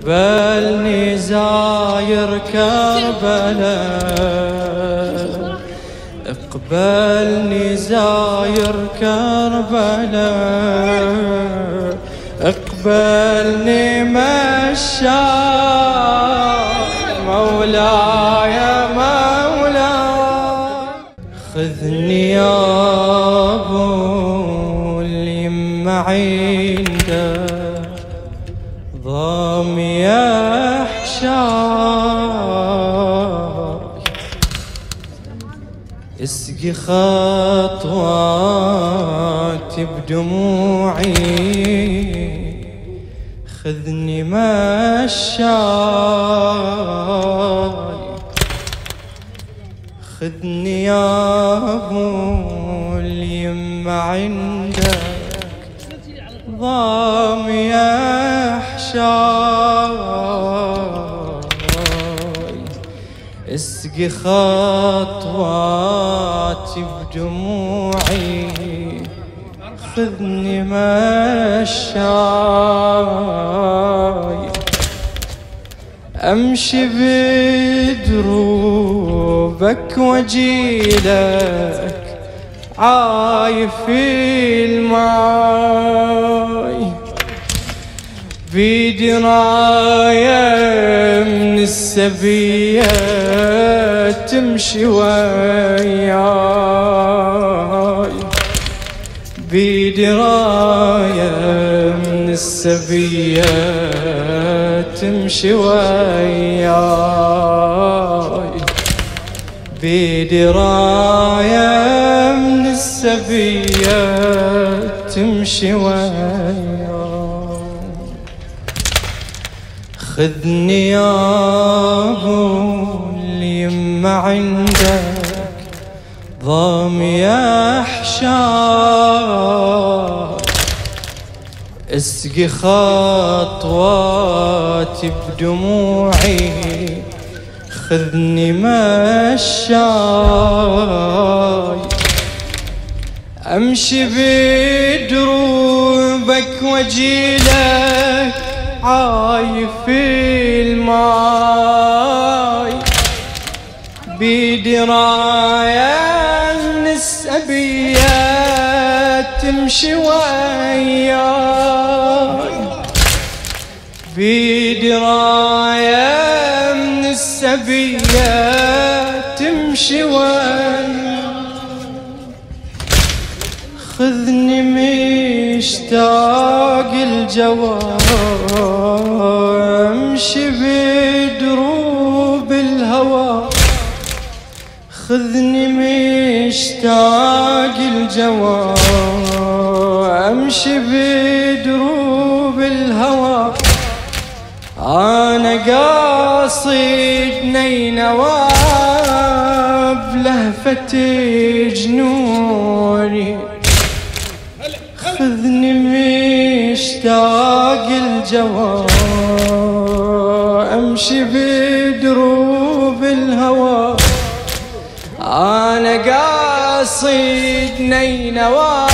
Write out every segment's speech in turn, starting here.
اقبلني زاير كربلاء اقبلني زاير كربلاء اقبلني مشاي مولاي مولاي. خذني يا أبو اليم عندك اسقي خطواتي بدموعي. خذني مشاي خذني يا أبو اليم عندك. ضام يا اسقي خطواتي بدموعي. خذني مشاي أمشي بدروبك وجيلك عايف في بدراية من السبية تمشي وياي. بدراية من السبية تمشي وياي. بدراية من السبية تمشي وياي. خذني يا ابو اليم عندك ضام يا حشاي اسقي خطواتي بدموعي خذني مشاي أمشي بدروبك وجيلك عايف في الماي. بدراية من السبية تمشي وياي. بدراية من السبية تمشي وياي. خذني مشتاق الجواب خذني مشتاق الجواب أمشي بدروب الهوى. أنا قاصد نينوى بلهفة جنوني. خذني مشتاق الجواب أمشي بدروب قاصد نينوى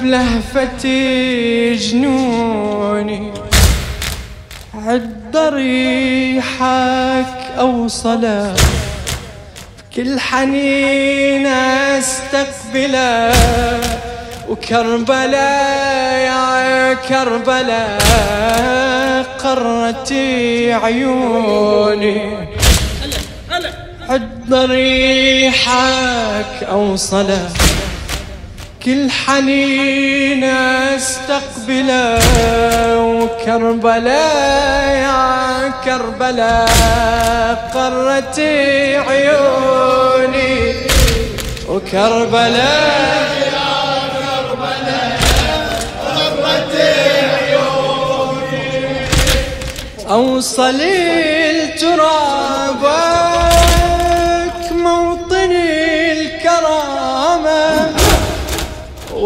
بلهفة جنوني. عد ضريحك اوصله كل حنين أستقبله وكربلاء يا كربلاء قرت عيوني. ضريحك اوصله كل حنين أستقبله وكربلاء يا كربلاء قرت عيوني. وكربلاء أوصل الترابك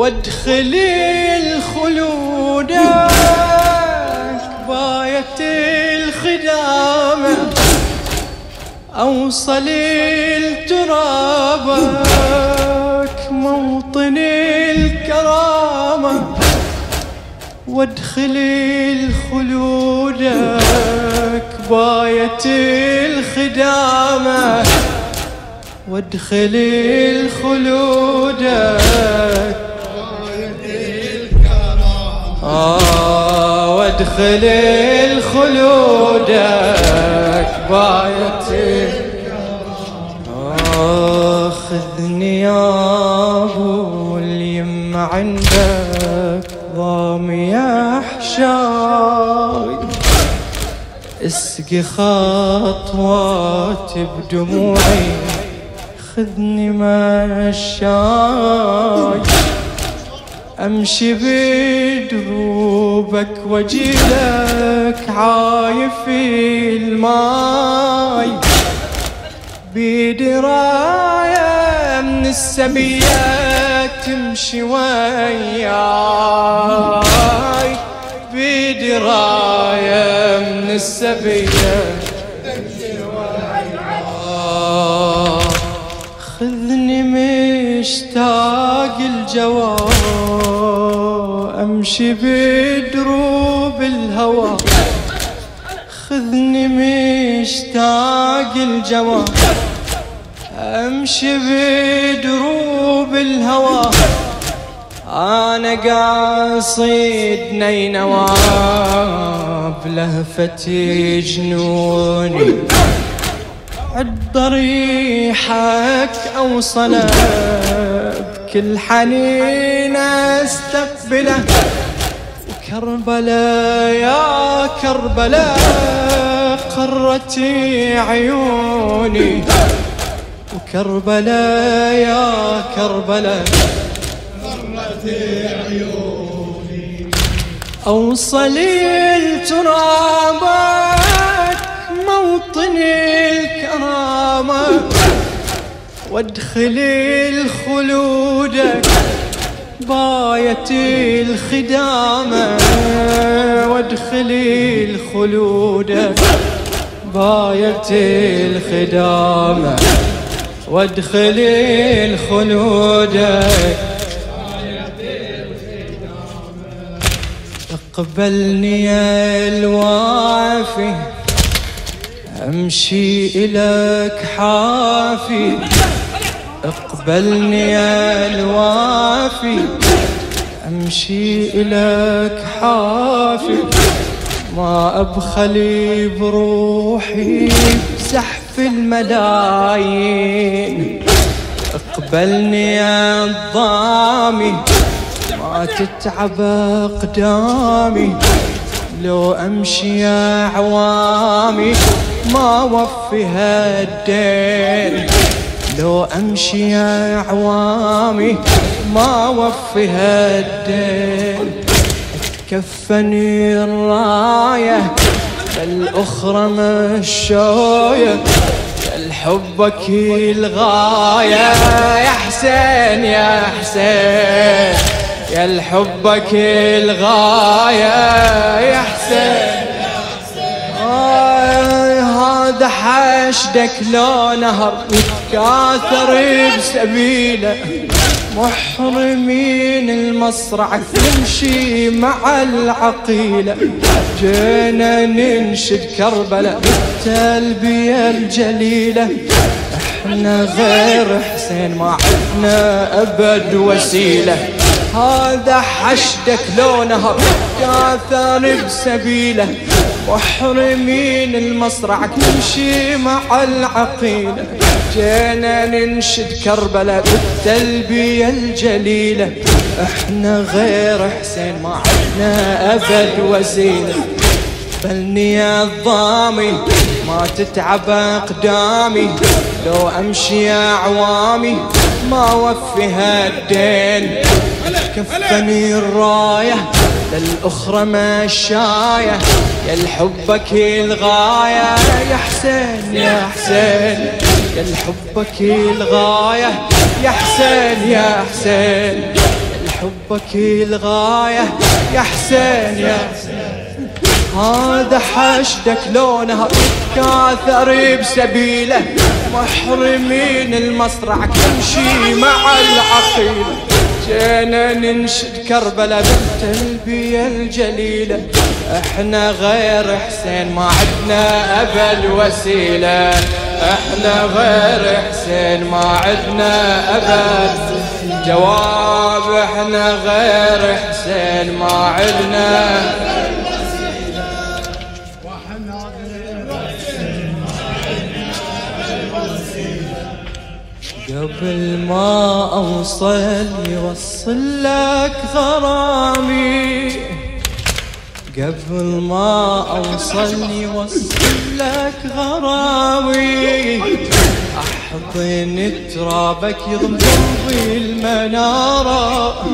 وادخل الخلود باية الخدامة أوصل الترابك موطن الكرامة وادخل الخلودك باية الخدامة وادخل الخلودك وادخل الخلودك باية آه خذني يا أبو اليم عندك ضامي احشاي اسقي خطواتي بدموعي. خذني مشاي. أمشي بدروبك واجيلك عايف الماي. بدراية من السبية تمشي وياي. بدراية من السبية آه، خذني مشتاق الجوا أمشي بدروب الهوى. خذني مشتاق الجوا أمشي بدروب الهوى. أنا قاصد نينوى. بلهفة جنوني. عد ضريحك اوصله بكل حنين أستقبله. كربلاء يا كربلاء قرت عيوني. وكربلاء يا كربلاء أوصل الترابك موطن الكرامة وادخل الخلودك باية الخدامة. وادخل الخلودك باية الخدامة. وادخل الخلودك اقبلني يا الوافي أمشي الك حافي. اقبلني يا الوافي أمشي الك حافي ما أبخلي بروحي بزحف الملايين. اقبلني يا الضامي ما تتعب أقدامي لو أمشي يا عوامي ما وفي هالدين لو أمشي يا عوامي ما وفي هالدين كفني الراية الأخرى مشايه الحبك الغايه يا حسين يا حسين يا الحبك الغاية يا حسين. حشدك لو نهر يتكاثر بسبيله. محرمين المصرع نمشي مع العقيلة. جينا ننشد كربلة بالتلبية الجليلة. إحنا غير حسين ما عدنا أبد وسيلة. هذا حشدك لو نهر. كاثر بسبيله محرمين المصرع. تمشي مع العقيلة. جينا ننشد كربلاء بالتلبية الجليلة. إحنا غير حسين ما عدنا أبد وسيلة بلني يا الضامي ما تتعب أقدامي. لو أمشي يا عوامي ما وفي هالدين كفني الراية للأخرى مشاية يا الحبك الغاية يا حسين يا حسين. يا الحبك الغاية يا حسين يا حسين. الحبك الغاية يا حسين يا حسين. هذا حشدك لونها كاثر بسبيله. محرمين المصرع تمشي مع العقيله جينا ننشد كربلاء بالتلبية الجليلة. إحنا غير حسين ما عدنا ابد وسيلة إحنا غير حسين ما عدنا ابد جواب إحنا غير حسين ما عدنا قبل ما أوصل يوصل لك غرامي. قبل ما أوصل يوصل لك غرامي. أحضن ترابك يضم قلبي المنارة.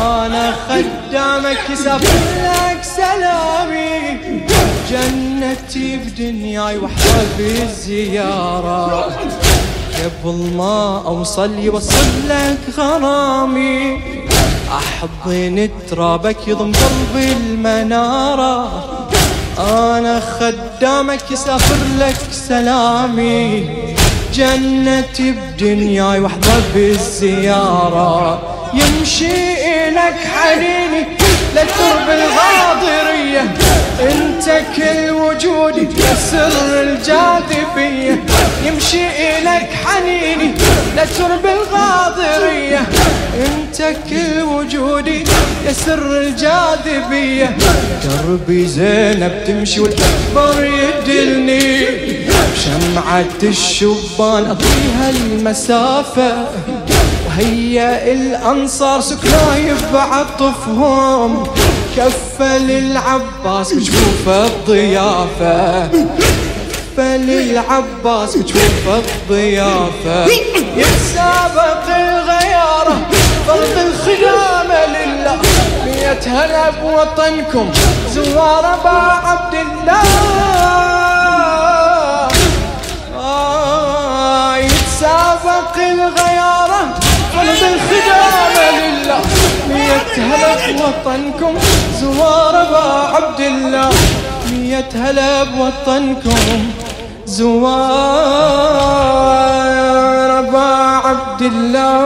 أنا خدامك يسافر لك سلامي. جنتي بدنياي واحضر بالزيارة. قبل ما أوصل يوصل لك غرامي. احضن ترابك يضم قلبي المنارة. أنا خدامك يسافر لك سلامي. جنتي بدنياي واحضر بالزيارة. يمشي إلك حنيني لترب الغاضرية. انت كل وجودي سر الجاذبية. يمشي إلك حنيني لترب الغاضرية. انت كل وجودي يا سر الجاذبية. دربي زينب تمشي والأكبر يدلني. شمعة الشبان أضيها المسافة. وهيا الأنصار سكناي بعطفهم كفل العباس بجفوف الضيافة. كفل العباس بجفوف الضيافة. يتسابق الغيارة فرض الخدامة لله. مية هلا بوطنكم زوار أبا عبد الله. آه يتسابق الغيارة فرض الخدامة لله. مية هلا بوطنكم زوار أبا عبد الله مية هلا بوطنكم زوار أبا عبد الله